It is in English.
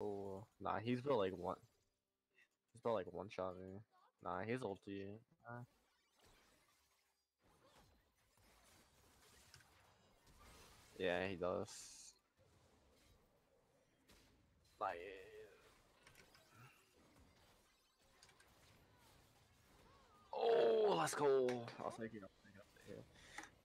Oh, nah, he's built like one. He's built like one shot me. Nah, he's ulti. Nah. Yeah, he does. Like, oh, let's go. I'll take it. I'll take it. I'll take it.